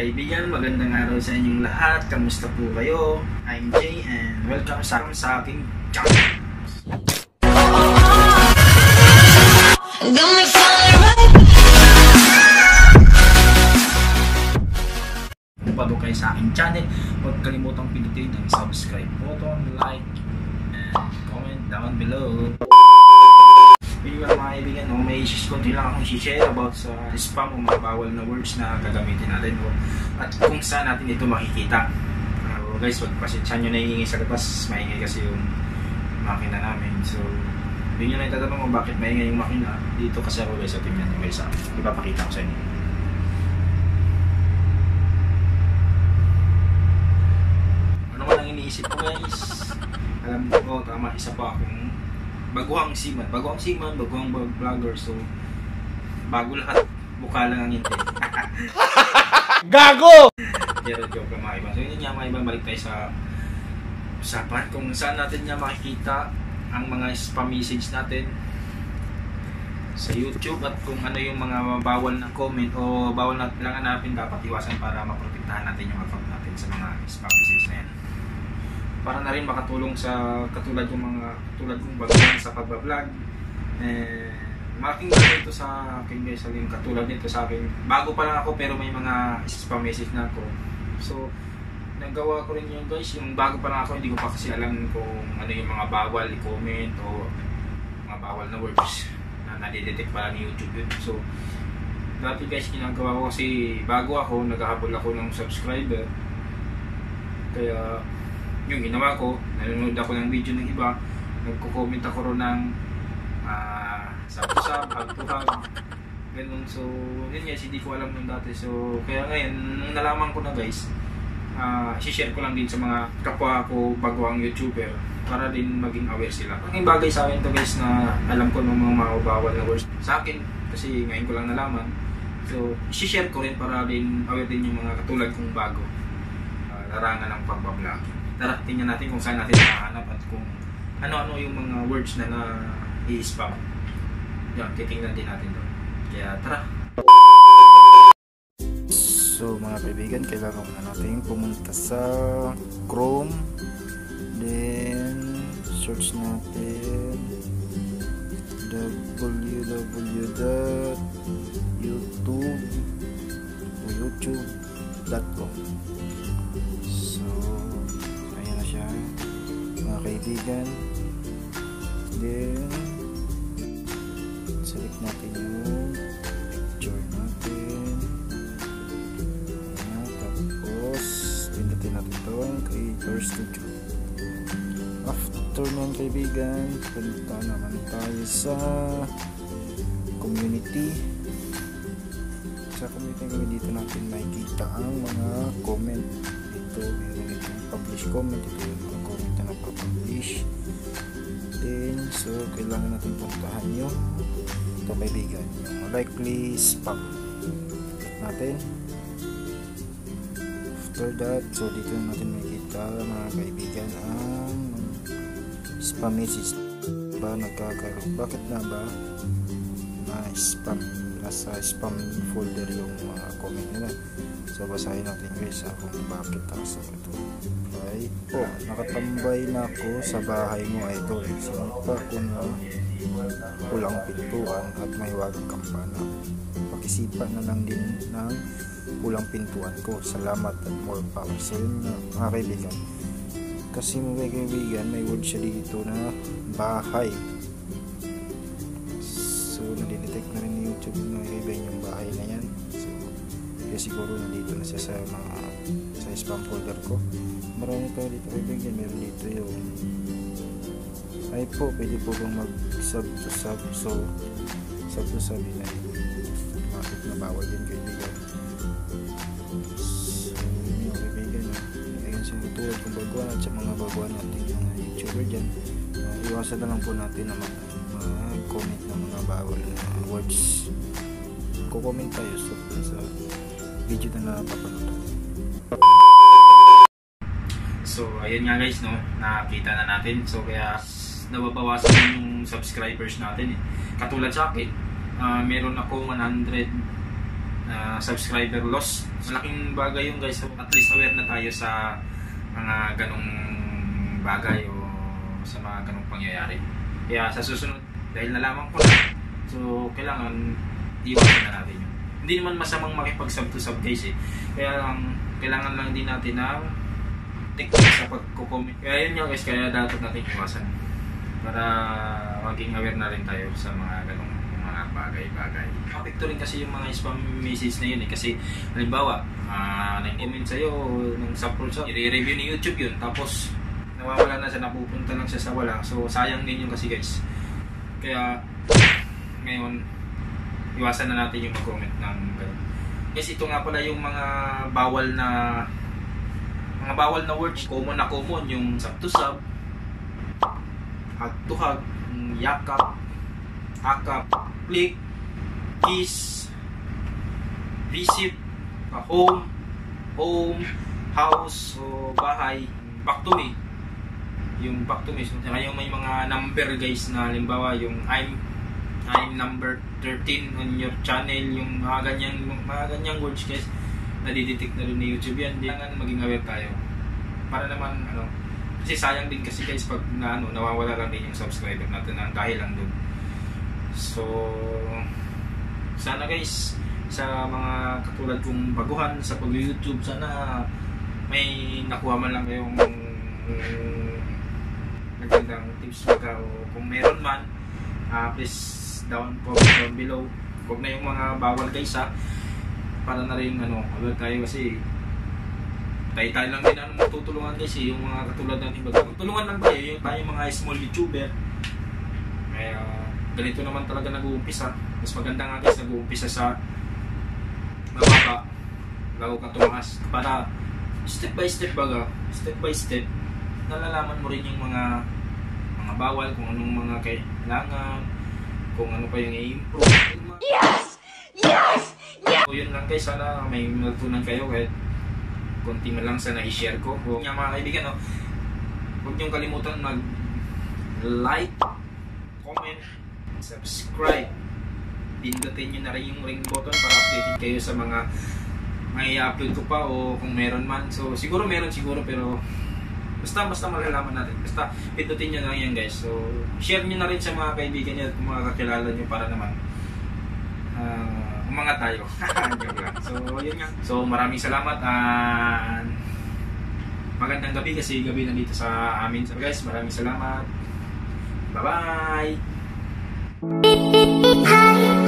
kaibigan, magandang araw sa inyong lahat. Kamusta po kayo? I'm Jay and welcome sa, sa aking channel. Kung bago kayo sa aking channel, huwag kalimutang pindutin ang subscribe button, like, and comment down below. Yung may konti lang akong share about sa spam o mga bawal na words na gagamitin natin no, at kung saan natin ito makikita. Uh, guys, wag pasensya nyo na hihingi sa labas, maingay kasi yung makina namin. So, hindi nyo na itatanong kung bakit maingay yung makina. Dito kasi ako guys, sa tingnan nyo guys, ah. ipapakita ko sa inyo. Ano man ang iniisip ko guys? Alam ko, tama, isa pa akong baguhang seaman. Baguhang seaman, baguhang vlog- vlogger. So, bago lahat, mukha lang ang hindi. Gago! Pero joke lang mga iba. So, yun nga mga iba, balik tayo sa usapan kung saan natin nga makikita ang mga spam message natin sa YouTube at kung ano yung mga bawal na comment o bawal na kailangan natin dapat iwasan para maprotektahan natin yung account natin sa mga spam message na yan. Para na rin makatulong sa katulad yung mga katulad kong baguhan sa pagbablog. Eh, malaking bagay ito sa akin guys, saling katulad nito sa akin. Bago pa lang ako pero may mga spam message na ako. So, nagawa ko rin yun guys, yung bago pa lang ako, hindi ko pa kasi alam kung ano yung mga bawal i-comment o mga bawal na words na nadidetect pala ni YouTube yun. So, dati guys, ginagawa ko kasi bago ako, naghahabol ako ng subscriber. Kaya, yung ginawa ko, nanonood ako ng video ng iba, nagko-comment ako ron ng ah, sub-sub, hug-to-hug, ganun. So, yun guys, hindi ko alam nung dati. So, kaya ngayon, nung nalaman ko na guys, ah share ko lang din sa mga kapwa ko baguang YouTuber para din maging aware sila. Ang bagay sa akin to guys na alam ko ng mga mabawal na words sa akin kasi ngayon ko lang nalaman. So, share ko rin para din aware din yung mga katulad kong bago uh, larangan ng pagbablog. Tingnan natin kung saan natin mahanap at kung ano-ano yung mga words na na-i-spam. Yan, titingnan din natin doon. Kaya tara, So mga kaibigan, kailangan muna natin pumunta sa Chrome. Then, search natin www.youtube kaibigan. Then, select natin yung picture natin. Ayan, tapos pindutin natin ito ang Creator Studio. After nun kaibigan, punta naman tayo sa community. Sa community kami dito natin makikita ang mga comment. Dito, meron dito yung publish comment. Ito yung so, kailangan natin puntahan yung ito kaibigan, yung likely spam natin. After that so dito na natin makikita mga kaibigan ang spam message ba nagkakaroon? Bakit na ba na spam nasa spam folder yung mga comment nila so basahin natin guys ha, kung bakit ha. so ito. Ay po nakatambay na ako sa bahay mo idol. Sinimpa ko na pulang pintuan at may wagang kampana. Pakisipan na lang din ng pulang pintuan ko. Salamat at more power. So yun nga, mga kaibigan. Kasi mga kaibigan may word siya dito na bahay. So nadidetect na rin ni youtube kaibigan siguro nandito na siya sa mga sa spam folder ko. Marami pa dito. Kaibigan meron dito yung ay po pwede po bang mag sub to sub so sub to sub yun ay bakit na bawal yun kaibigan so yun kaibigan ayun sa tulad kong baguan at sa mga baguan natin yung mga youtuber dyan. Uh, iwasan na lang po natin na mag, comment ng mga bawal na words. Kukomment tayo so, sa video na napapanood So, ayun nga guys, no, nakita na natin. So, kaya nababawasan yung subscribers natin. Eh. Katulad sa akin, ah, meron ako 100 ah, subscriber loss. Malaking bagay yung guys. So, at least aware na tayo sa mga ganong bagay o sa mga ganong pangyayari. Kaya sa susunod, dahil nalaman ko so kailangan iwasan na natin yun. Hindi naman masamang makipag-sub to sub guys eh. Kaya lang, kailangan lang din natin ng technique sa pagko-comment. Kaya yun nga guys, kaya dapat natin iwasan. Para maging aware na rin tayo sa mga ganong mga bagay-bagay. Apekto rin kasi yung mga spam message na yun eh. Kasi halimbawa, uh, nag-comment sa'yo ng sample sa i-review ni YouTube yun. Tapos nawawala na siya, napupunta lang siya sa wala. So sayang din yun kasi guys. Kaya ngayon, iwasan na natin yung mag-comment ng ganun. Guys, ito nga pala yung mga bawal na mga bawal na words. Common na common yung sub to sub, hug to hug, yakap, akap, click, kiss, visit, home, home, house, o bahay, back to me. Yung back to me. So, yung may mga number guys na halimbawa yung I'm I'm number 13 on your channel, yung mga ganyang, mga ganyang words guys, nadidetect na rin ni YouTube yan. Kailangan maging aware tayo. Para naman, ano, kasi sayang din kasi guys pag na, ano, nawawala lang din yung subscriber natin na dahil lang dun. So, sana guys, sa mga katulad kong baguhan sa pag-YouTube, sana may nakuha man lang kayong magandang tips baga o kung meron man, ah, please down comment down below. Huwag na yung mga bawal guys ha. Para na rin ano, agad tayo kasi tayo-tayo lang din ano matutulungan guys eh, yung mga katulad natin baga. Tulungan lang tayo, yung tayo mga small YouTuber. Kaya ganito naman talaga nag-uumpisa. Mas maganda nga guys nag-uumpisa sa mababa bago ka tumaas para step by step baga, step by step nalalaman mo rin yung mga mga bawal kung anong mga kailangan kung ano pa yung i-improve. Yes! Yes! so yun lang guys sana may natutunan kayo kahit konti man lang sana i-share ko. O nga mga kaibigan no, huwag niyong kalimutan mag like comment subscribe. Pindutin nyo na rin yung ring button para updated kayo sa mga may upload ko pa o kung meron man. So siguro meron siguro pero basta basta malalaman natin. Basta pindutin nyo lang yan guys. So share nyo na rin sa mga kaibigan nyo at mga kakilala nyo para naman uh, umangat tayo. So yun nga. So maraming salamat and magandang gabi kasi gabi na dito sa amin. So guys maraming salamat. Bye bye